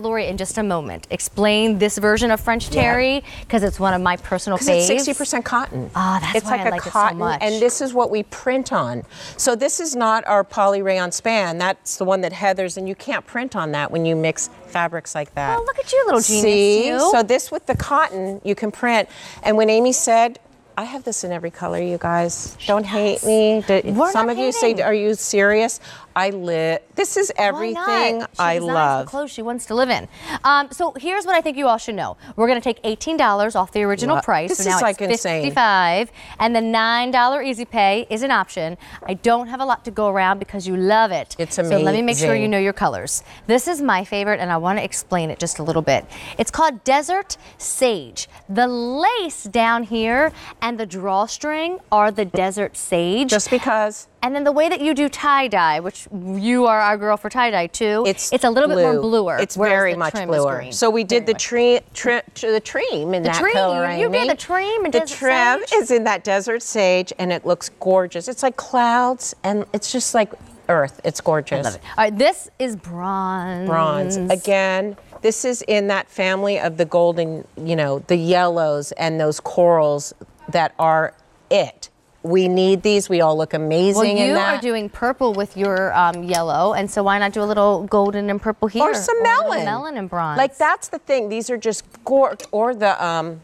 Lori in just a moment explain this version of French terry because it's one of my personal faves. it's sixty percent cotton. Ah, that's it's why like I a like it so much. and this is what we print on. So this is not our poly rayon span. That's the one that Heather's, and you can't print on that when you mix fabrics like that. Oh, look at you, little genius, See, you. so this with the cotton you can print. And when Amy said. I have this in every color, you guys. Don't hate me. Do- We're Some of you say, "Are you serious?" I live. This is everything? She I love. The clothes she wants to live in. Um, so here's what I think you all should know. We're going to take $18 off the original What? price. This so now is, like, insane. 55 and the $9 easy pay is an option. I don't have a lot to go around because you love it. It's So let me make sure amazing. you know your colors. This is my favorite and I want to explain it just a little bit. It's called Desert Sage. The lace down here and the drawstring are the Desert Sage. Just because And then the way that you do tie dye, which you are our girl for tie dye too, It's it's a little bit more bluer. It's very the much trim is bluer. green. So we did Very the much. tree, tri, tr- the tream in The that tream. color. You Amy. did the tream in The Desert trim Sage? is in that desert sage, and it looks gorgeous. It's like clouds, and it's just like earth. It's gorgeous. Love it. All right, this is bronze. Bronze again. This is in that family of the golden, you know, the yellows and those corals that are it. We need these. We all look amazing Well, you are doing purple with your um, yellow, and so why not do a little golden and purple here? or some melon. melon and bronze. Like that's the thing. These are just gorgeous. Or the um.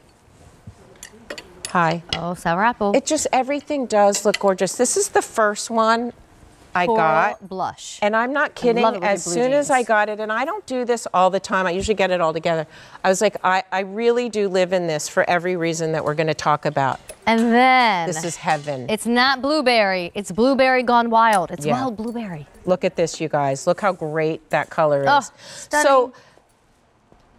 Hi. Oh, sour apple. It just everything does look gorgeous. This is the first one I got. blush. And I'm not kidding. love it with As soon as I got it, and I don't do this all the time, I usually get it all together. I was like, I, I really do live in this for every reason that we're going to talk about. and then This is heaven. It's not blueberry. It's blueberry gone wild. It's Yeah. wild blueberry. Look at this, you guys. Look how great that color oh, is. Oh, so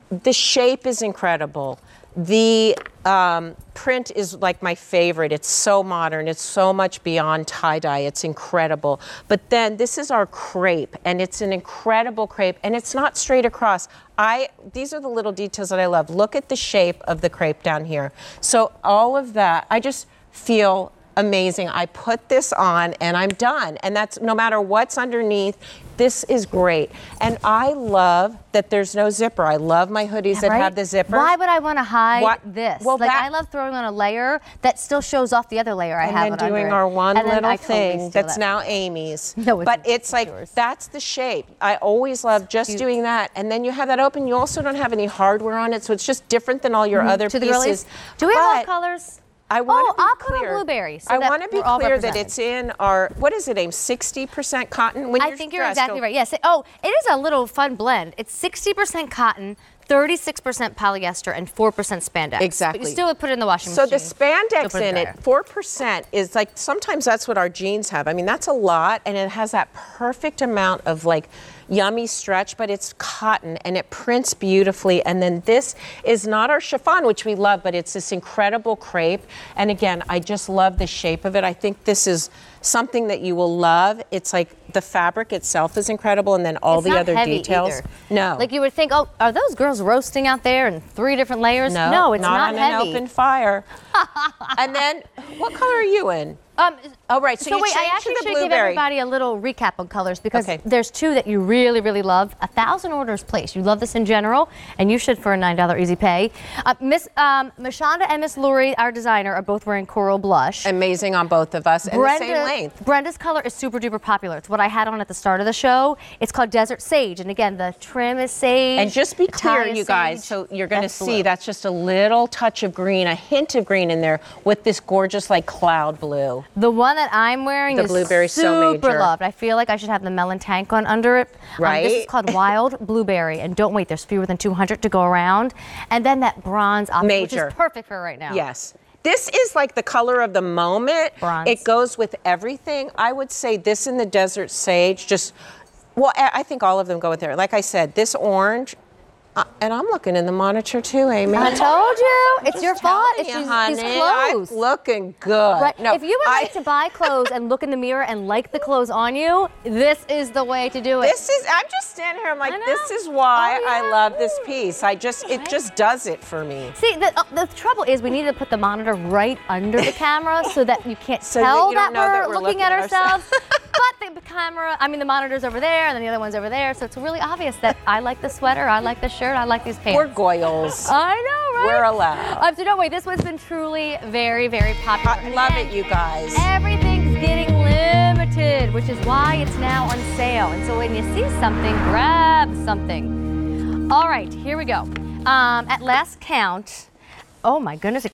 the shape is incredible. The um, print is like my favorite. It's so modern. It's so much beyond tie dye. It's incredible. But then this is our crepe, and it's an incredible crepe, and it's not straight across. I these are the little details that I love. Look at the shape of the crepe down here. So all of that, I just feel amazing. I put this on and I'm done. And that's no matter what's underneath, this is great. And I love that there's no zipper. I love my hoodies that Right? have the zipper. Why would I want to hide What- this? well, like that- I love throwing on a layer that still shows off the other layer I and have then it under doing it. our one And little thing that's that. now Amy's. No, it's- but it's like yours. that's the shape. I always love just cute. doing that. And then you have that open. You also don't have any hardware on it, so it's just different than all your other Mm-hmm. to the pieces. girlies. Do we have all colors? I want oh, to be I'll clear. put a blueberry. So I that want to be clear that it's in our what is it, Aim? Sixty percent cotton. When I your think you're exactly go- right. Yes. Oh, it is a little fun blend. It's 60% cotton, 36% polyester, and 4% spandex. But Exactly. you still would put it in the washing So the machine. Still spandex put in it, four percent is like sometimes that's what our jeans have. I mean, that's a lot, and it has that perfect amount of like yummy stretch, but it's cotton and it prints beautifully. And then this is not our chiffon, which we love, but it's this incredible crepe. And again, I just love the shape of it. I think this is something that you will love. It's like the fabric itself is incredible, and then all It's the not other details. either. No. Like you would think, oh, are those girls roasting out there in three different layers? no, no it's not, on heavy. an open fire. and then, what color are you in? Um, Oh, right. So, So, you wait, I actually should give everybody a little recap on colors because Okay. there's two that you really, really love. A thousand orders placed. You love this in general, and you should for a nine dollar easy pay. Uh, Miss um, Mashonda and Miss Lori, our designer, are both wearing coral blush. Amazing on both of us, and the same length. Brenda's color is super duper popular. It's what I had on at the start of the show. It's called Desert Sage, and again, the trim is sage. And just be clear, you guys, sage. so you're going to see blue. that's just a little touch of green, a hint of green in there with this gorgeous like cloud blue. The one that I'm wearing The is blueberry's so super major. loved. I feel like I should have the melon tank on under it. Um, this is called Wild Blueberry, and don't wait, there's fewer than 200 to go around. And then that bronze option, which is perfect for right now. Yes. This is like the color of the moment. Bronze. It goes with everything. I would say this in the desert sage just well, I I think all of them go with there. Like I said, this orange uh, and I'm looking in the monitor too, Amy. I told you, it's your fault. It's you, honey, these clothes. I'm looking good. Right. No, if you would I- like to buy clothes and look in the mirror and like the clothes on you, this is the way to do it. This is. I'm just standing here. I'm like, this is why Oh, I love this piece. I just, it just does it for me. See, the, uh, the trouble is we need to put the monitor right under the camera so that you can't So that tell you don't we're, that we're looking, looking at at ourselves. the camera, I mean the monitor's over there, and then the other one's over there. So it's really obvious that I like the sweater, I like the shirt, I like these pants. We're Goyles. I know, right? We're allowed. Um, so don't wait, this one's been truly very, very popular. I love And it, you guys. Everything's getting limited, which is why it's now on sale. And so when you see something, grab something. All right, here we go. Um, at last count, oh my goodness,